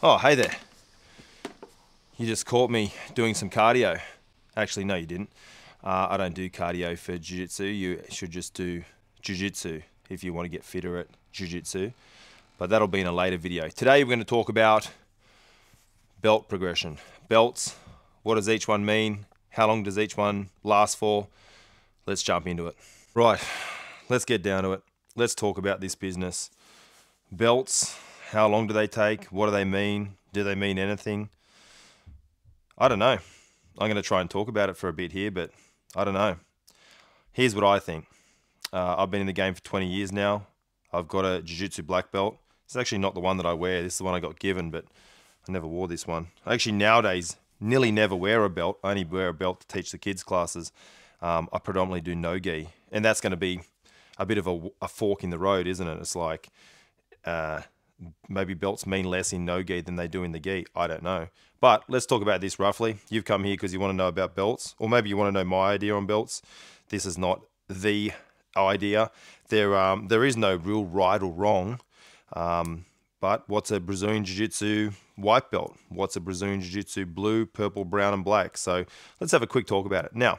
Oh, hey there. You just caught me doing some cardio. Actually, no, you didn't. Uh, I don't do cardio for jiu jitsu. You should just do jiu jitsu if you want to get fitter at jiu jitsu. But that'll be in a later video. Today, we're going to talk about belt progression. Belts, what does each one mean? How long does each one last for? Let's jump into it. Right, let's get down to it. Let's talk about this business. Belts, how long do they take? What do they mean? Do they mean anything? I don't know. I'm going to try and talk about it for a bit here, but I don't know. Here's what I think. Uh, I've been in the game for 20 years now. I've got a jiu-jitsu black belt. It's actually not the one that I wear. This is the one I got given, but I never wore this one. I Actually, nowadays, nearly never wear a belt. I only wear a belt to teach the kids classes. Um, I predominantly do no gi, and that's going to be a bit of a, a, fork in the road, isn't it? It's like uh, maybe belts mean less in no gi than they do in the gi. I don't know. But let's talk about this roughly. You've come here because you want to know about belts, or maybe you want to know my idea on belts. This is not the idea. There, um, there is no real right or wrong. Um, but what's a Brazilian Jiu Jitsu white belt? What's a Brazilian Jiu Jitsu blue, purple, brown, and black? So let's have a quick talk about it. Now,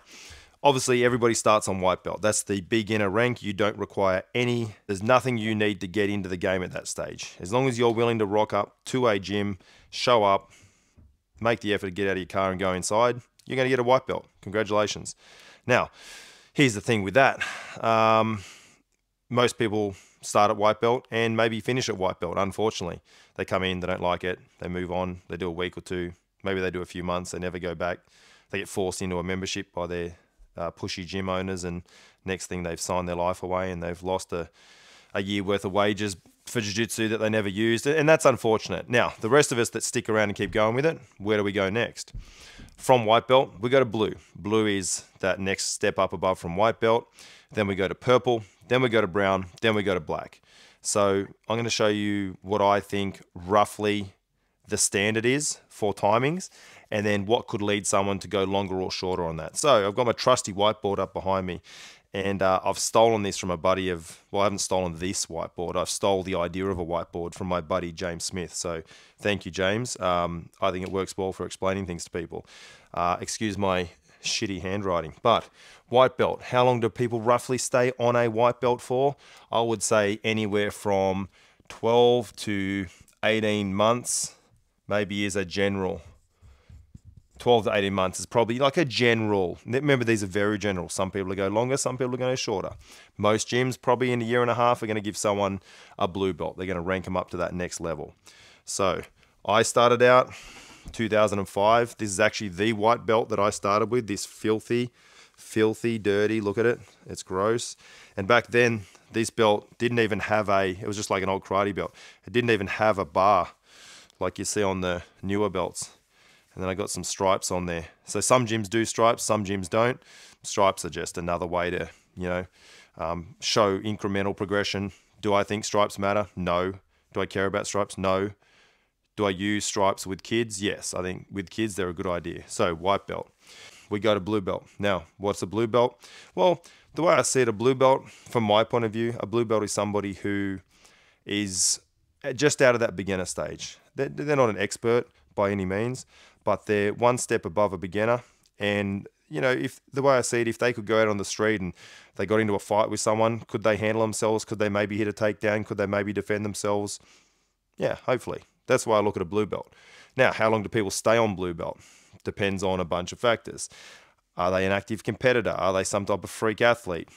obviously, everybody starts on white belt. That's the beginner rank. You don't require any, there's nothing you need to get into the game at that stage. As long as you're willing to rock up to a gym, show up, make the effort to get out of your car and go inside, you're going to get a white belt. Congratulations. Now, here's the thing with that. Um, most people start at white belt and maybe finish at white belt. Unfortunately, they come in, they don't like it, they move on, they do a week or two, maybe they do a few months, they never go back. They get forced into a membership by their uh, pushy gym owners, and next thing they've signed their life away and they've lost a, a year worth of wages for jiu-jitsu that they never used and that's unfortunate. Now the rest of us that stick around and keep going with it where do we go next? From white belt we go to blue. Blue is that next step up above from white belt. Then we go to purple then we go to brown, then we go to black. So I'm going to show you what I think roughly the standard is for timings and then what could lead someone to go longer or shorter on that. So I've got my trusty whiteboard up behind me and uh, I've stolen this from a buddy of, well, I haven't stolen this whiteboard. I've stole the idea of a whiteboard from my buddy James Smith. So thank you, James. Um, I think it works well for explaining things to people. Uh, excuse my shitty handwriting. But white belt, how long do people roughly stay on a white belt for? I would say anywhere from 12 to 18 months, maybe as a general. 12 to 18 months is probably like a general. Remember, these are very general. Some people are going longer, some people are going shorter. Most gyms, probably in a year and a half, are going to give someone a blue belt. They're going to rank them up to that next level. So I started out 2005. This is actually the white belt that I started with. This filthy, filthy, dirty. Look at it. It's gross. And back then, this belt didn't even have a. It was just like an old karate belt. It didn't even have a bar, like you see on the newer belts. And then I got some stripes on there. So some gyms do stripes, some gyms don't. Stripes are just another way to, you know, um, show incremental progression. Do I think stripes matter? No. Do I care about stripes? No. Do I use stripes with kids? Yes, I think with kids they're a good idea. So white belt. We go to blue belt. Now, what's a blue belt? Well, the way I see it, a blue belt, from my point of view, a blue belt is somebody who is just out of that beginner stage. They're, they're not an expert by any means, but they're one step above a beginner. And you know, if the way I see it, if they could go out on the street and they got into a fight with someone, could they handle themselves? Could they maybe hit a takedown? Could they maybe defend themselves? Yeah, hopefully. That's why I look at a blue belt. Now, how long do people stay on blue belt? Depends on a bunch of factors. Are they an active competitor? Are they some type of freak athlete?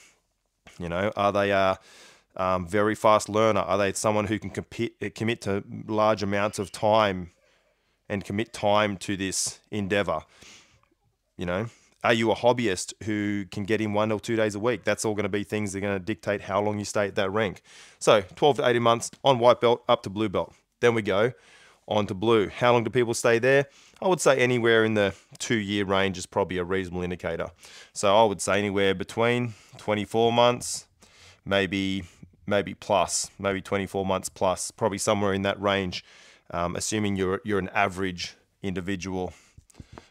You know, are they a um, very fast learner? Are they someone who can compete, commit to large amounts of time and commit time to this endeavor? You know, are you a hobbyist who can get in one or two days a week? That's all going to be things that are going to dictate how long you stay at that rank. So 12 to 18 months on white belt up to blue belt. Then we go on to blue. How long do people stay there? I would say anywhere in the two year range is probably a reasonable indicator. So I would say anywhere between 24 months, maybe maybe plus, maybe 24 months plus, probably somewhere in that range, um, assuming you're you're an average individual.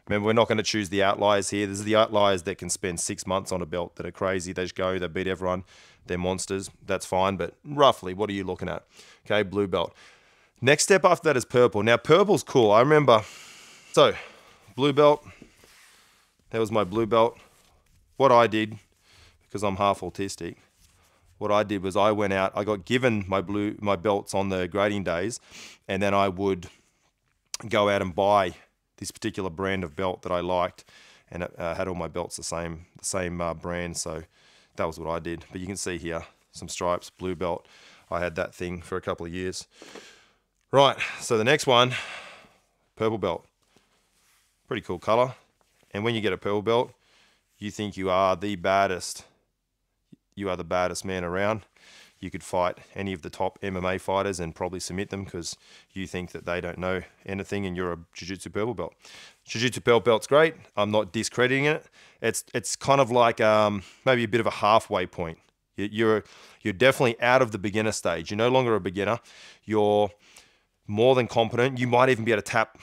Remember, we're not going to choose the outliers here. There's the outliers that can spend six months on a belt that are crazy. They just go, they beat everyone. They're monsters. That's fine. But roughly, what are you looking at? Okay, blue belt. Next step after that is purple. Now, purple's cool. I remember, so blue belt, that was my blue belt. What I did, because I'm half autistic, what I did was I went out, I got given my blue my belts on the grading days, and then I would go out and buy this particular brand of belt that I liked, and it uh, had all my belts the same the same uh, brand. So that was what I did. But you can see here some stripes, blue belt. I had that thing for a couple of years. Right, so the next one, purple belt. Pretty cool color. And when you get a purple belt, you think you are the baddest. You are the baddest man around. You could fight any of the top MMA fighters and probably submit them because you think that they don't know anything and you're a jiu-jitsu purple belt. Jiu-jitsu purple belt's great. I'm not discrediting it. It's it's kind of like um, maybe a bit of a halfway point. You're you're definitely out of the beginner stage. You're no longer a beginner. You're more than competent. You might even be able to tap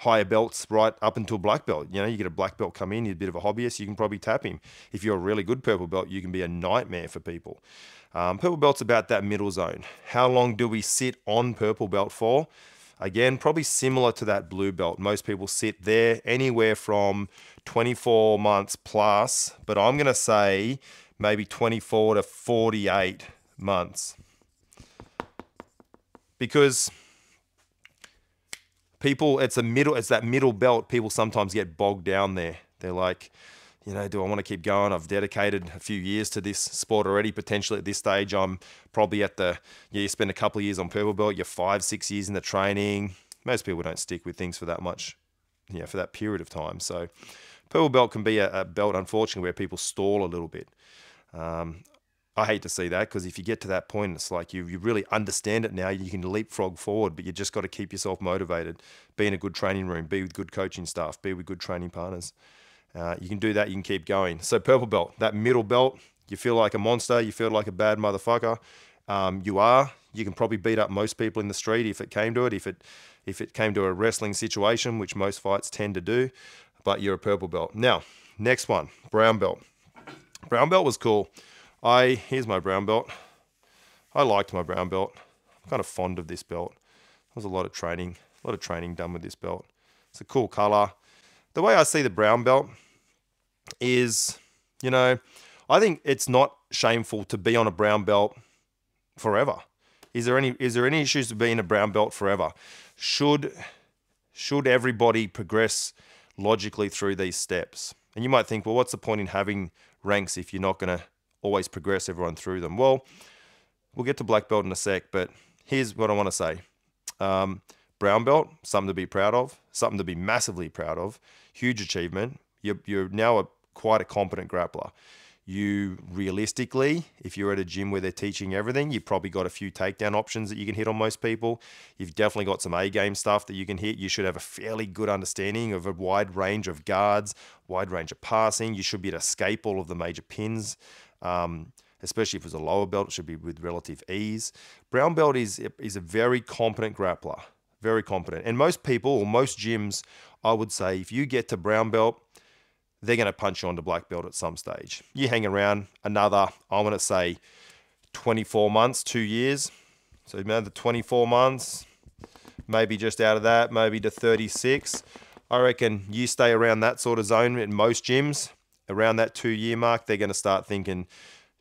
higher belts right up until black belt. You know, you get a black belt come in, you're a bit of a hobbyist, you can probably tap him. If you're a really good purple belt, you can be a nightmare for people. Um, purple belt's about that middle zone. How long do we sit on purple belt for? Again, probably similar to that blue belt. Most people sit there anywhere from 24 months plus, but I'm going to say maybe 24 to 48 months. Because people, it's a middle, it's that middle belt. People sometimes get bogged down there. They're like, you know, do I want to keep going? I've dedicated a few years to this sport already. Potentially at this stage, I'm probably at the, yeah, you spend a couple of years on purple belt, you're five, six years in the training. Most people don't stick with things for that much, you know, for that period of time. So purple belt can be a, a belt, unfortunately, where people stall a little bit. Um, I hate to see that because if you get to that point, it's like you, you really understand it now. You can leapfrog forward, but you just got to keep yourself motivated. Be in a good training room, be with good coaching staff, be with good training partners. Uh, you can do that, you can keep going. So, purple belt, that middle belt, you feel like a monster, you feel like a bad motherfucker. Um, you are. You can probably beat up most people in the street if it came to it, if it if it came to a wrestling situation, which most fights tend to do, but you're a purple belt. Now, next one, brown belt. Brown belt was cool. I here's my brown belt. I liked my brown belt. I'm kind of fond of this belt. There's a lot of training, a lot of training done with this belt. It's a cool color. The way I see the brown belt is, you know, I think it's not shameful to be on a brown belt forever. Is there any is there any issues to being a brown belt forever? Should should everybody progress logically through these steps? And you might think, well, what's the point in having ranks if you're not going to always progress everyone through them? Well, we'll get to black belt in a sec, but here's what I want to say. Um, brown belt, something to be proud of, something to be massively proud of, huge achievement. You're, you're now a, quite a competent grappler. You realistically, if you're at a gym where they're teaching everything, you've probably got a few takedown options that you can hit on most people. You've definitely got some A game stuff that you can hit. You should have a fairly good understanding of a wide range of guards, wide range of passing. You should be able to escape all of the major pins. Um, especially if it's a lower belt, it should be with relative ease. Brown belt is is a very competent grappler, very competent. And most people or most gyms, I would say, if you get to brown belt, they're going to punch you onto black belt at some stage. You hang around another, I'm going to say, 24 months, two years. So another 24 months, maybe just out of that, maybe to 36. I reckon you stay around that sort of zone in most gyms, around that two year mark, they're going to start thinking,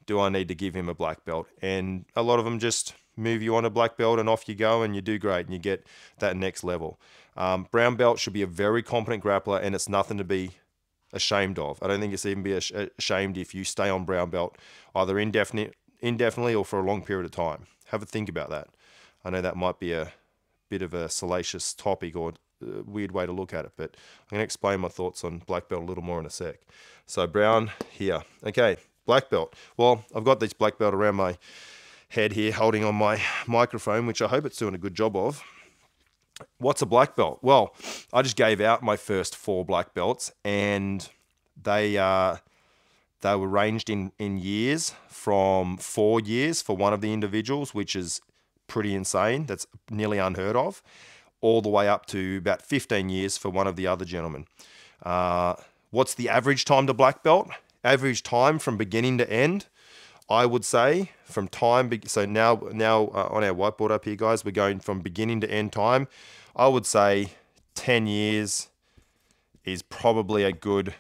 do I need to give him a black belt? And a lot of them just move you on a black belt and off you go and you do great and you get that next level. Um, brown belt should be a very competent grappler and it's nothing to be ashamed of. I don't think it's even be ashamed if you stay on brown belt either indefinite, indefinitely or for a long period of time. Have a think about that. I know that might be a bit of a salacious topic or a weird way to look at it, but I'm going to explain my thoughts on black belt a little more in a sec. So brown here. Okay, black belt. Well, I've got this black belt around my head here holding on my microphone, which I hope it's doing a good job of. What's a black belt? Well, I just gave out my first four black belts, and they uh, they were ranged in in years from four years for one of the individuals, which is pretty insane. That's nearly unheard of, all the way up to about 15 years for one of the other gentlemen. Uh, what's the average time to black belt? Average time from beginning to end I would say from time. So now, now uh, on our whiteboard up here, guys, we're going from beginning to end time. I would say 10 years is probably a good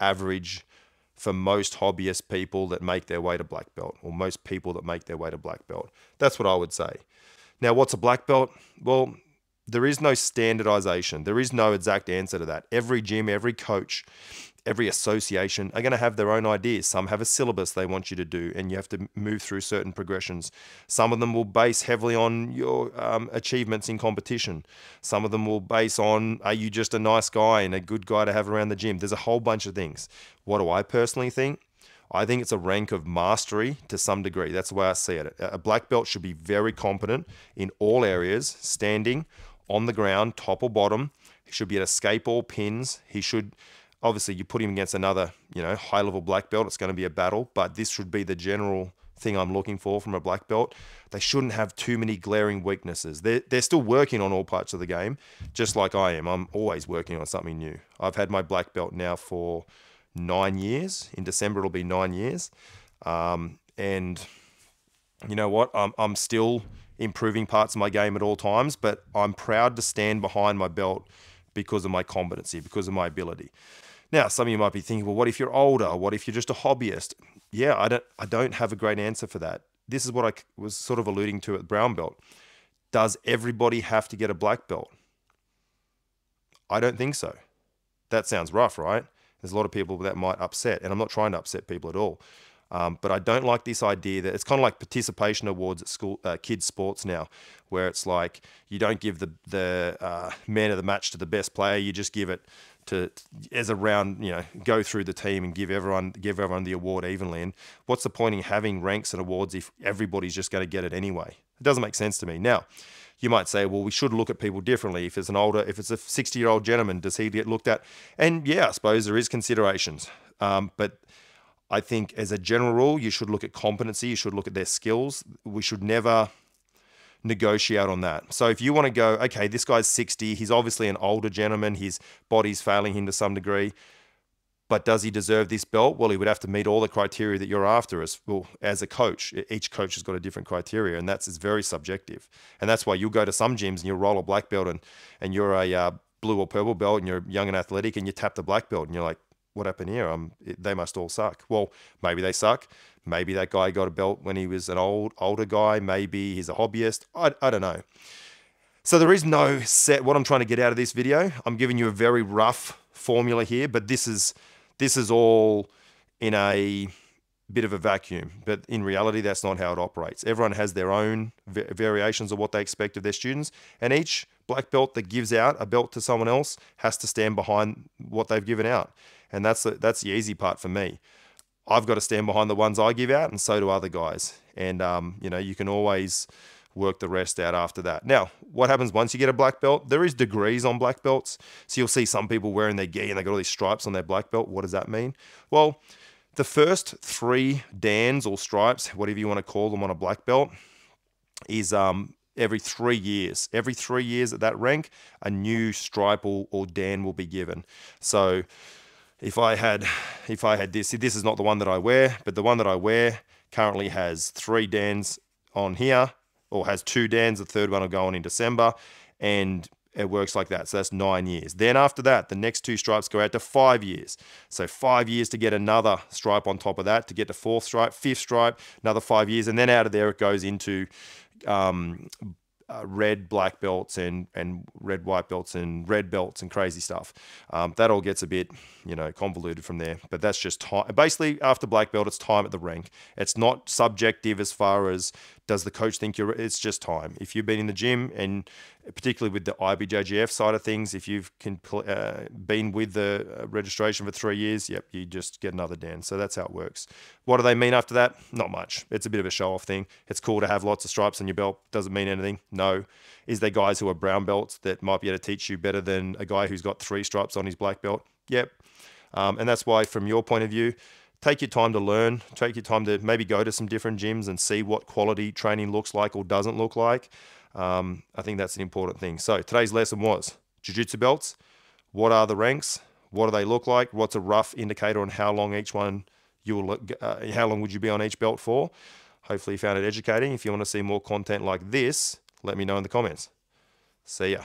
average for most hobbyist people that make their way to black belt, or most people that make their way to black belt. That's what I would say. Now, what's a black belt? Well, there is no standardization. There is no exact answer to that. Every gym, every coach every association are going to have their own ideas. Some have a syllabus they want you to do, and you have to move through certain progressions. Some of them will base heavily on your um, achievements in competition. Some of them will base on are you just a nice guy and a good guy to have around the gym. There's a whole bunch of things. What do I personally think? I think it's a rank of mastery to some degree. That's the way I see it. A black belt should be very competent in all areas, standing, on the ground, top or bottom. He should be able to escape all pins. He should obviously you put him against another, you know, high level black belt, it's going to be a battle, but this should be the general thing I'm looking for from a black belt. They shouldn't have too many glaring weaknesses. They're, they're still working on all parts of the game, just like I am. I'm always working on something new. I've had my black belt now for nine years. In December, it'll be nine years. Um, and you know what? I'm, I'm still improving parts of my game at all times, but I'm proud to stand behind my belt because of my competency, because of my ability. Now, some of you might be thinking, well, what if you're older? What if you're just a hobbyist? Yeah, I don't, I don't have a great answer for that. This is what I was sort of alluding to at brown belt. Does everybody have to get a black belt? I don't think so. That sounds rough, right? There's a lot of people that might upset, and I'm not trying to upset people at all. Um, but I don't like this idea that it's kind of like participation awards at school, uh, kids' sports now, where it's like you don't give the the uh, man of the match to the best player, you just give it to as a round, you know, go through the team and give everyone give everyone the award evenly. And what's the point in having ranks and awards if everybody's just going to get it anyway? It doesn't make sense to me. Now, you might say, well, we should look at people differently. If it's an older, if it's a 60 year old gentleman, does he get looked at? And yeah, I suppose there is considerations. Um, but I think as a general rule, you should look at competency. You should look at their skills. We should never negotiate on that. So if you want to go, okay, this guy's 60, he's obviously an older gentleman, his body's failing him to some degree, but does he deserve this belt? Well, he would have to meet all the criteria that you're after as well as a coach. Each coach has got a different criteria, and that's it's very subjective. And that's why you'll go to some gyms and you'll roll a black belt and and you're a uh, blue or purple belt and you're young and athletic and you tap the black belt and you're like, what happened here? Um, it, they must all suck. Well, maybe they suck. Maybe that guy got a belt when he was an old older guy. Maybe he's a hobbyist. I, I don't know. So there is no set. What I'm trying to get out of this video, I'm giving you a very rough formula here, but this is this is all in a bit of a vacuum. But in reality, that's not how it operates. Everyone has their own variations of what they expect of their students, and each black belt that gives out a belt to someone else has to stand behind what they've given out and that's the, that's the easy part for me. I've got to stand behind the ones I give out, and so do other guys. And um, you know, you can always work the rest out after that. Now, what happens once you get a black belt? There is degrees on black belts. So you'll see some people wearing their gi and they got all these stripes on their black belt. What does that mean? Well, the first three dans or stripes, whatever you want to call them on a black belt, is um, every three years. Every three years at that rank, a new stripe or, or dan will be given. So if I had if I had this, this is not the one that I wear, but the one that I wear currently has three dans on here, or has two dans. The third one will go on in December, and it works like that. So that's nine years. Then after that, the next two stripes go out to five years. So five years to get another stripe on top of that, to get to fourth stripe, fifth stripe, another five years, and then out of there it goes into um, uh, red black belts and and red white belts and red belts and crazy stuff. Um, that all gets a bit you know convoluted from there. But that's just time. Basically, after black belt, it's time at the rank. It's not subjective as far as does the coach think you're. It's just time. If you've been in the gym and particularly with the IBJJF side of things, if you've uh, been with the uh, registration for three years, yep, you just get another Dan. So that's how it works. What do they mean after that? Not much. It's a bit of a show off thing. It's cool to have lots of stripes on your belt. Doesn't mean anything. No. Is there guys who are brown belts that might be able to teach you better than a guy who's got three stripes on his black belt? Yep. Um, and that's why, from your point of view, take your time to learn. Take your time to maybe go to some different gyms and see what quality training looks like or doesn't look like. Um, I think that's an important thing. So today's lesson was jiu-jitsu belts. What are the ranks? What do they look like? What's a rough indicator on how long each one you'll uh, how long would you be on each belt for? Hopefully you found it educating. If you want to see more content like this, let me know in the comments. See ya.